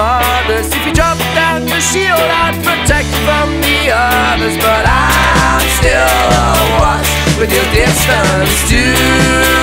mothers. If you drop down your shield, I'd protect from the others. But I'm still awash with your distance too.